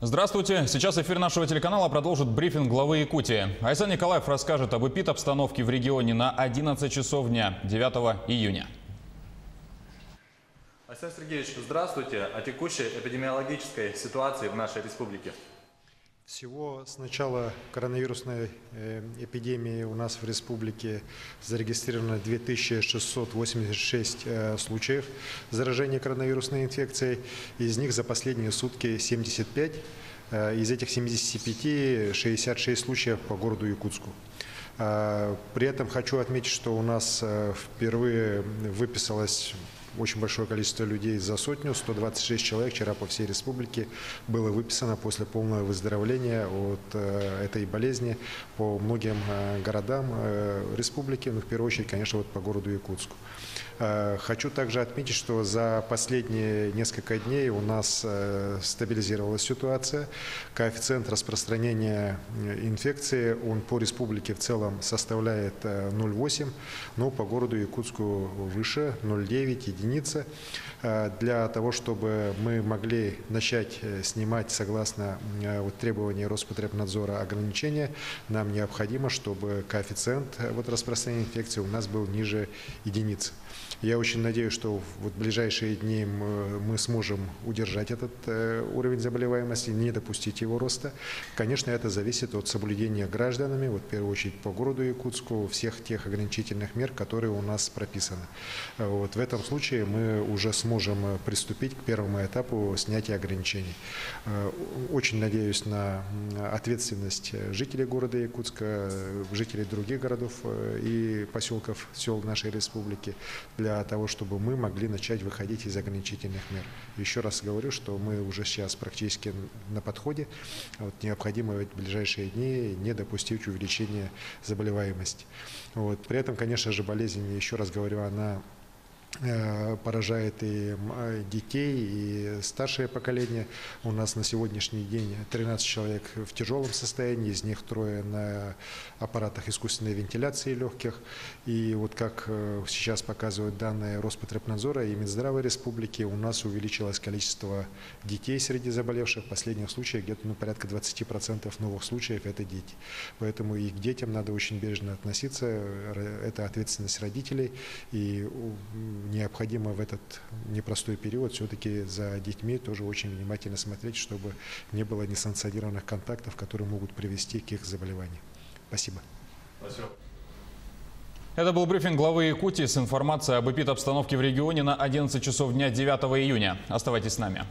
Здравствуйте. Сейчас эфир нашего телеканала продолжит брифинг главы Якутии. Айсан Николаев расскажет об эпид-обстановке в регионе на 11 часов дня 9 июня. Арсен Сергеевич, здравствуйте. О текущей эпидемиологической ситуации в нашей республике. Всего с начала коронавирусной э, эпидемии у нас в республике зарегистрировано 2686 э, случаев заражения коронавирусной инфекцией. Из них за последние сутки 75. Э, Из этих 75 66 случаев по городу Якутску. При этом хочу отметить, что у нас впервые выписалось очень большое количество людей за сотню, 126 человек вчера по всей республике было выписано после полного выздоровления от э, этой болезни по многим э, городам э, республики, ну, в первую очередь, конечно, вот по городу Якутску. Э, Хочу также отметить, что за последние несколько дней у нас э, стабилизировалась ситуация. Коэффициент распространения э, инфекции, он по республике в целом составляет э, 0,8, но по городу Якутску выше 0,9 единицы. Для того, чтобы мы могли начать снимать согласно вот требований Роспотребнадзора ограничения, нам необходимо, чтобы коэффициент вот распространения инфекции у нас был ниже единицы. Я очень надеюсь, что в ближайшие дни мы мы сможем удержать этот э, уровень заболеваемости, не допустить его роста. Конечно, это зависит от соблюдения гражданами, вот в первую очередь по городу Якутску, всех тех ограничительных мер, которые у нас прописаны. Э, Вот в этом случае мы уже сможем э, приступить к первому этапу снятия ограничений. Э, Очень надеюсь на ответственность э, жителей города Якутска, э, жителей других городов э, и поселков, сел нашей республики, для того, чтобы мы могли начать выходить из ограничительных мер. Еще раз говорю, что мы уже сейчас практически на подходе. Вот необходимо в ближайшие дни не допустить увеличения заболеваемости. Вот. При этом, конечно же, болезнь, еще раз говорю, она поражает и э, детей, и старшее поколение. У нас на сегодняшний день 13 человек в тяжелом состоянии, из них трое на аппаратах искусственной вентиляции легких. И вот как э, сейчас показывают данные Роспотребнадзора и Минздрава Республики, у нас увеличилось количество детей среди заболевших. В последних случаях где-то ну, порядка 20% новых случаев – это дети. Поэтому и к детям надо очень бережно относиться. Это ответственность родителей. И необходимо в этот непростой период все-таки за детьми тоже очень внимательно смотреть, чтобы не было несанкционированных контактов, которые могут привести к их заболеванию. Спасибо. Спасибо. Это был брифинг главы Якутии с информацией об эпид-обстановке в регионе на 11 часов дня 9 июня. Оставайтесь с нами.